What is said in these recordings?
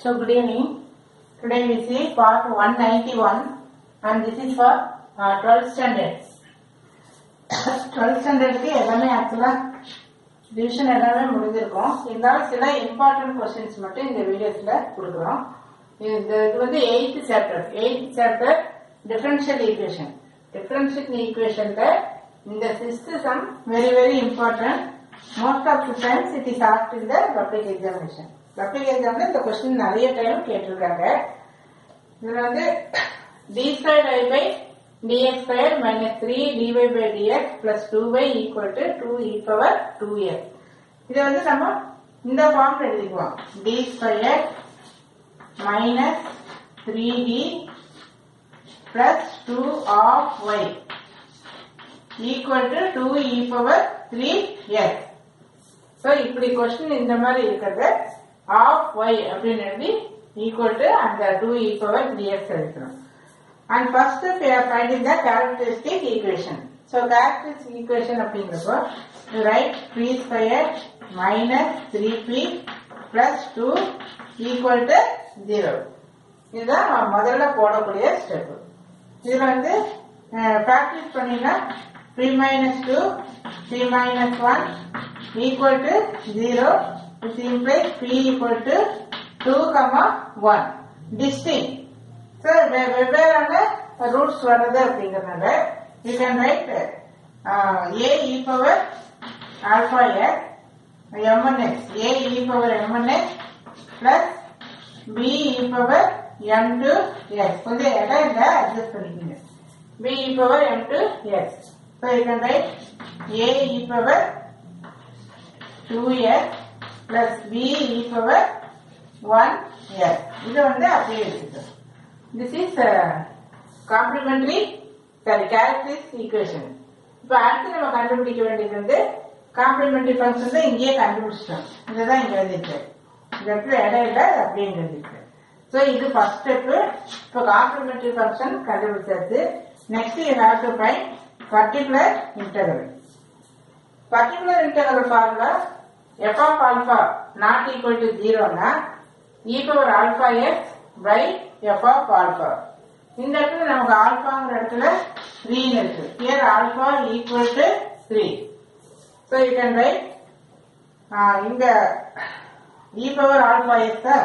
So good evening. Today we see part 191 and this is for uh, 12th standard. 12th standardக்கு எல்லாமே ஆக்சுவலாக division எல்லாமே முடிஞ்சிருக்கும். இருந்தாலும் சில இம்பார்ட்டன்ட் கொஸ்டின்ஸ் மட்டும் இந்த வீடியோஸில் கொடுக்குறோம். இந்த இது வந்து eighth chapter eighth chapter differential equation differential ஈக்குவேஷன்ல இந்த sixth sum very very important most of the times it is asked in the public examination public எக்ஸாம்ல இந்த கொஸ்டின் நிறைய டைம் கேட்டிருக்காங்க. இதுல வந்து d square y by dx square minus three dy by dx plus two y equal to two e power two x இதை வந்து நம்ம இந்த ஃபார்ம்ல எழுதிக்குவோம். D square minus three d plus two of y equal to two e power three x so இப்படி question இந்த மாதிரி இருக்கிறது. Of y அப்படின்னு எழுதி ஈக்குவல் டு அந்த two e power three x எழுதணும் and first finding the characteristic equation so characteristic equation அப்படிங்கிறப்போ right write 3 square minus 3p plus 2 equal to 0 இதுதான் முதல்ல போடக்கூடிய ஸ்டெப் இதில் வந்து ப்ராக்டிஸ் பண்ணினா three minus two three minus one equal to zero which implies B equal to two comma one distinct sir வெவ்வேறான roots வர்றது அப்படிங்கறதுனால you can write A e power alpha x m n x A e power m n x plus B e power m two x கொஞ்சம் இடம் இல்லை adjust பண்ணிக்கோங்க. B e power m two x so you can write A e power two x plus B e power one yes இது வந்து அப்படியே இருக்குது this is complementary sorry characteristic equation equation. இப்போ அடுத்து நம்ம கண்டுபிடிக்க வேண்டியது வந்து காம்ப்ளிமெண்டரி ஃபங்க்ஷன் தான் இங்கேயே கண்டுபிடிச்சிட்டோம். இதுதான் இங்க எழுதிருக்கு இந்த இடத்துல இடம் இல்லை அப்படியே இங்க ஸோ இது ஃபர்ஸ்ட் ஸ்டெப் இப்போ காம்ப்ளிமெண்டரி ஃபங்க்ஷன் கண்டுபிடிச்சாச்சு next you have to find particular interval particular interval formula F of alpha not equal to ஜீரோனா e power alpha x by F of alpha இந்த இடத்துல நமக்கு ஆல்பாங்கிற இடத்துல த்ரீன்னு இருக்கு. Here alpha equal to three so you can write இங்க e power alpha எக்ஸா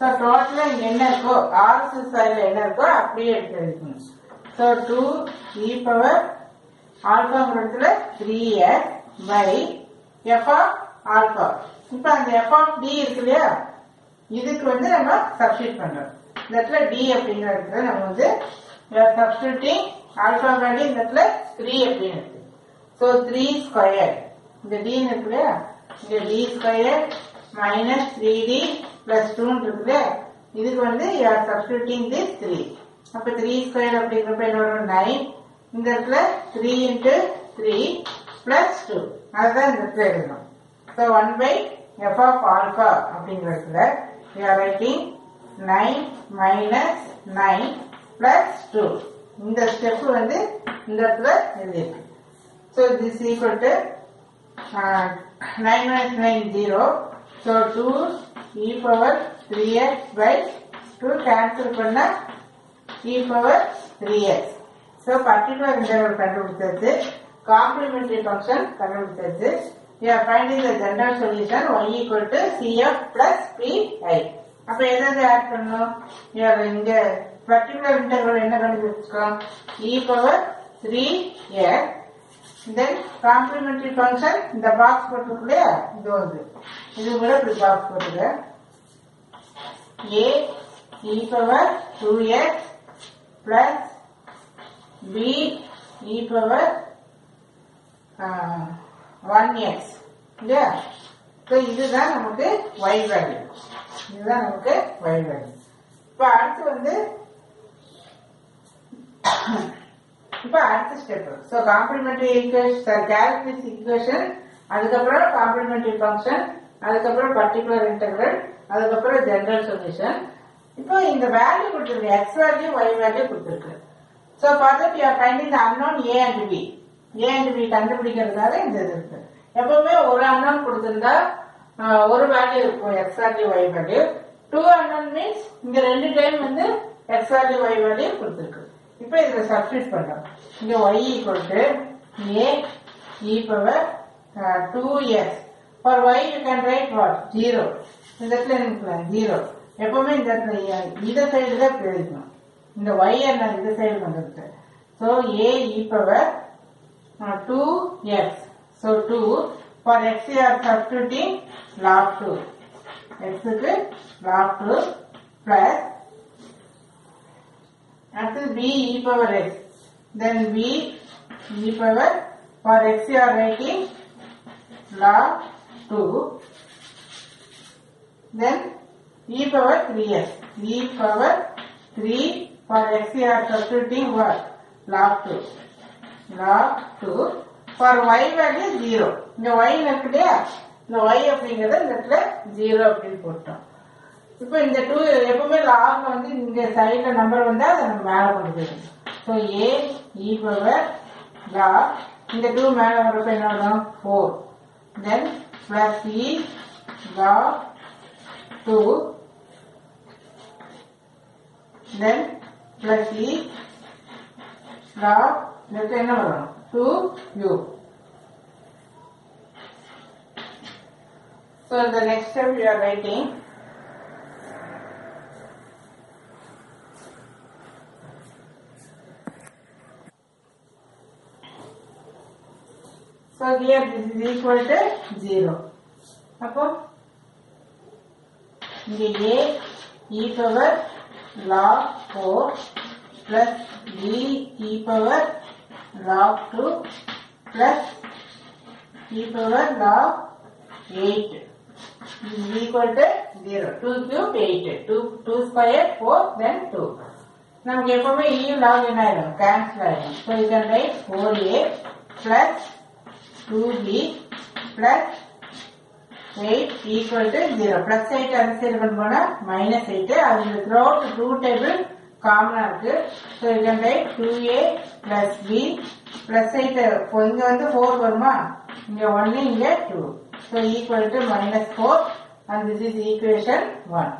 so டோட்டலாக இங்கே என்ன இருக்கோ ஆர்எஸ் சைடில் என்ன இருக்கோ அப்படியே எடுத்து எழுதிக்கணும் so two e e power ஆல்பாங்கிற இடத்துல three x by F of alpha இப்போ அந்த எஃப் ஆஃப் டி இருக்கு இல்லையா? இதுக்கு வந்து நம்ம சப்ஸ்டியூட் பண்றோம். இந்த இடத்துல டி அப்படிங்கிற இடத்துல நம்ம வந்து சப்ஸ்டியூட்டிங் ஆல்பா வேல்யூ இந்த இடத்துல த்ரீ அப்படின்னு இருக்கு. ஸோ த்ரீ ஸ்கொயர் இந்த டின்னு இருக்கு இல்லையா? இந்த D square minus three D plus டூன்னு இருக்கு இல்லையா? இதுக்கு வந்து யார் சப்ஸ்டியூட்டிங் தி த்ரீ அப்போ த்ரீ ஸ்கொயர் அப்படிங்கிறப்ப என்ன வரும்? நைன் இந்த இடத்துல three into three plus two அதுதான் இந்த இடத்துல எழுதணும். So one by F of alpha அப்படிங்கிற இடத்துல we are writing 9 minus 9 plus 2 இந்த ஸ்டெப் வந்து இந்த இடத்துல எழுதியிருக்கு. So this equal to nine minus nine zero so two e power three x by two cancel பண்ண e power three x so particular interval கண்டுபிடிச்சாச்சு complementary function கண்டுபிடிச்சாச்சு we are finding the general solution y equal to cf plus pi அப்ப எதாவது add பண்ணணும்? இவர் இங்க particular interval என்ன கண்டுபிடிச்சிருக்கோம்? E power three x then complementary function இந்த பாக்ஸ் போட்டிருக்கு இது வந்து. இது கூட இப்படி பாக்ஸ் போட்டுங்க A e power two x plus B e power one x இல்லையா ஸோ இதுதான் நமக்கு ஒய் வேல்யூ இதுதான் நமக்கு ஒய் வேல்யூ இப்போ அடுத்து வந்து இப்போ அடுத்த step so complementary equation characteristic equation அதுக்கப்புறம் காம்ப்ளிமெண்டரி ஃபங்க்ஷன் அதுக்கப்புறம் பர்டிகுலர் இன்டெகிரல் அதுக்கப்புறம் ஜென்ரல் சொல்யூஷன் இப்போ இந்த வேல்யூ கொடுத்துருக்கு எக்ஸ் வேல்யூ ஒய் வேல்யூ கொடுத்துருக்கு. So for you are finding the unknown A and B ஏன் இப்படி கண்டுபிடிக்கிறதால இந்த இது இருக்கு. எப்பவுமே ஒரு அண்ணன் கொடுத்திருந்தா ஒரு வேல்யூ இருக்கும் எக்ஸ் ஒய் வேல்யூ டூ அண்ணன் மீன்ஸ் இங்க ரெண்டு டைம் வந்து எக்ஸ் ஒய் வேல்யூ கொடுத்துருக்கு. இப்போ இதுல சப்ஸ்டிட் பண்றோம் இங்க y equal to A e power two x for y you can write what zero இந்த இடத்துல நினைக்கலாம் ஜீரோ எப்பவுமே இந்த இடத்துல இந்த சைடு தான் எழுதிக்கணும் இந்த ஒய் என்ன இந்த சைடு வந்துருக்கு so A e power Now 2x. So 2 for x you are substituting log 2. x க்கு log 2 plus after b e power x. Then b e power for x you are writing log 2. Then e power 3x. e power 3 for x you are substituting what? log 2. Log 2 for y value 0 இந்த y இருக்கு இல்லையா? இந்த y அப்படிங்கறத இந்த இடத்துல zero அப்படின்னு போட்டோம். இப்போ இந்த டூ எப்பவுமே லாக்ல வந்து இந்த சைடுல நம்பர் வந்தா அதை நம்ம மேல கொண்டு போயிடும் so A e power log இந்த டூ மேல வரப்ப என்ன வரும்? Four then plus e log two then plus e log लेते हैं number one two you So the next step we are writing So here this is equal to zero. आपको ये ये e power log 4 plus b e power log 2 plus e power log 8 is equal to 0. 2 cube 8. 2, 2 square 4 then 2. நமக்கு எப்பவுமே e log என்ன ஆயிடும் cancel ஆயிடும் so you can write four A plus two B plus eight equal to zero plus eight அது side பண்ண போனா minus eight அது throughout two table காமனா இருக்கு. ஸோ இதன் by two A plus B plus eight இங்க வந்து four வருமா? இங்க ஒன்னு இங்க two so equal to minus four and this is equation one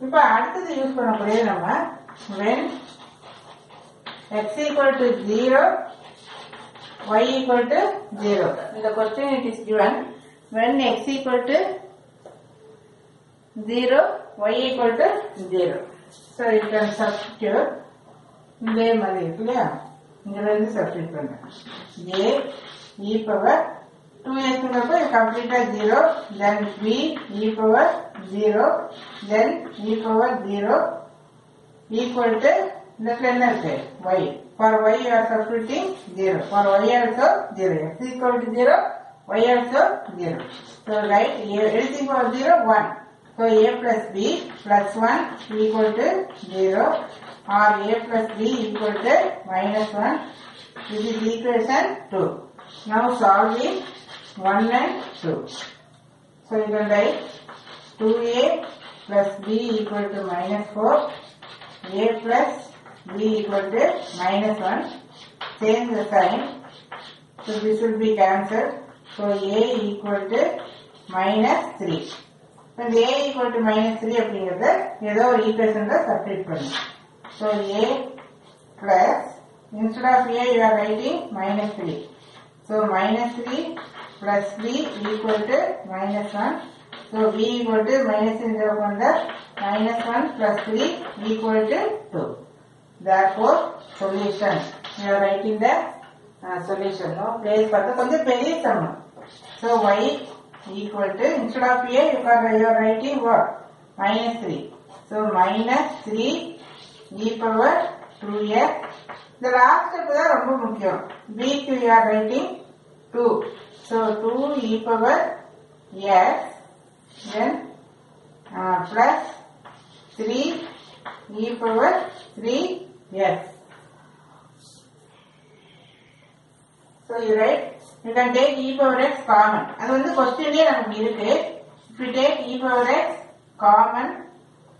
இப்போ அடுத்தது யூஸ் பண்ணக்கூடிய நம்ம when x equal to zero y equal to zero இந்த question it is given when x equal to zero y equal to zero can substitute இதே மாதிரி இருக்கு இல்லையா இதுல இருந்து சப்ஸ்டிட் பண்ணேன் a e பவர் டூ எக்ஸ்ங்கிறப்ப கம்ப்ளீட்டா zero then b e power zero then e power zero equal to இந்த இடத்துல என்ன இருக்கு y for y you are substituting 0 for y also 0 x equal to 0 y also 0 so write a- everything for 0 1 so a plus b plus 1 equal to 0 or a plus b equal to minus 1 this is equation 2 now solving 1 and 2 so you can write 2a plus b equal to minus 4 a plus b equal to minus 1. Change the sign. So this will be cancelled. So a equal to minus 3. A equal to minus three அப்படிங்கிறது ஏதோ ஒரு ஈக்குவேஷன்ல substitute பண்ணும் so A plus instead of A you are writing minus three so minus three plus B equal to minus one so B equal to minus இன்ஜோ கொண்ட minus one plus three equal to two therefore solution you are writing the solution place பார்த்தா கொஞ்சம் பெரிய சமம் so y equal to instead of a you are, you are writing what? Minus 3. So minus 3 e power 2x. The last step தான் ரொம்ப முக்கியம். b க்கு you are writing 2. So 2 e power x then uh, plus 3 e power 3 x. So you write, you can take e power x common. அது வந்து கொஸ்டின்லயே நமக்கு இருக்கு. If you take e power x common,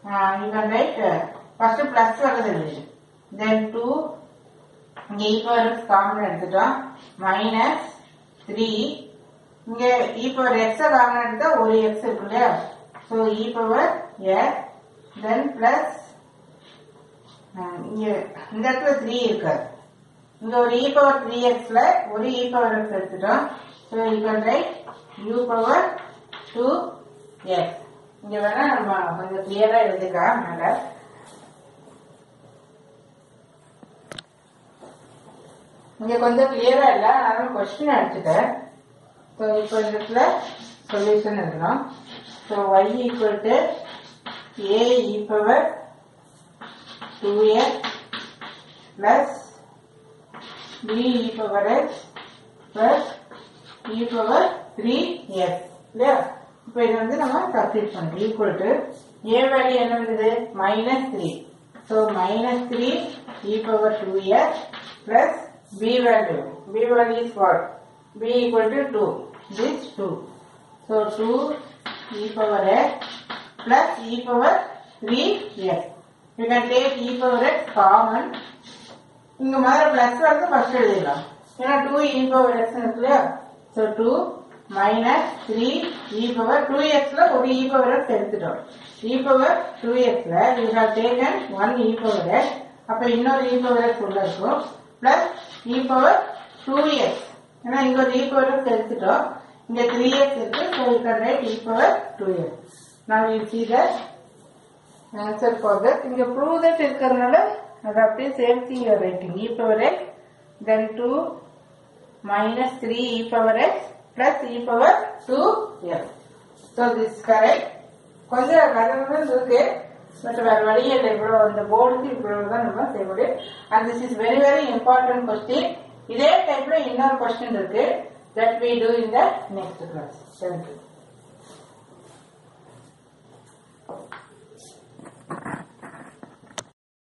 uh, you can write uh, first plus வருது எழுது. Then 2 இங்க e power x common எடுத்துட்டோம். minus 3 இங்க e power x common எடுத்தா ஒரு x இருக்கு இல்லையா so e power x then plus இங்க இந்த இடத்துல த்ரீ இருக்காது இங்க ஒரு இ பவர் த்ரீ எக்ஸ்ல ஒரு இ பவர் எக்ஸ் எடுத்துட்டோம். So equal write you power two x இங்க வேணா நம்ம கொஞ்சம் கிளியரா எழுதிக்கலாம் மேல. இங்க கொஞ்சம் கிளியரா இல்ல அதனால கொஸ்டின் எடுத்துட்டேன். ஸோ இப்போ இந்த இடத்துல சொல்யூஷன் எழுதணும் so y equal to A e power two x plus b e power x plus e power 3x இல்லையா இப்போ இது வந்து நம்ம சப்ஸ்டிட் பண்ணுறோம் ஈக்குவல் டு a வேல்யூ என்ன இருந்தது minus three so minus three e power two x plus B value B value is what B equal to two this two so two e power x plus e power three x you can take e power x common இங்க முதல்ல plus வந்து first எழுதிடலாம். ஏன்னா two e power x இருக்கு இல்லையா so two minus three e power two எக்ஸ்ல ஒரு e power X எடுத்துட்டோம். E power two எக்ஸ்ல you have taken one e power x அப்ப இன்னொரு இ பவர் எக்ஸ் உள்ள இருக்கும் plus e power two x ஏன்னா இங்க ஒரு இ பவர் எக்ஸ் எடுத்துட்டோம். இங்க த்ரீ எக்ஸ் இருக்கு. So you can write e power two x நான் you see that answer for that இங்க ப்ரூவ் தட் இருக்கிறதுனால அது அப்படியே சேர்த்து you are writing e power x then two minus three e power x plus e power two x so this correct கொஞ்சம் கதவுகள் இருக்கு. But வேற வழியே இல்லை. இவ்வளோ அந்த போர்டுக்கு இவ்வளவு தான் நம்ம செய்ய முடியும். And this is very very important question இதே டைப்ல இன்னொரு கொஸ்டின் இருக்கு. That we do in the next class thank you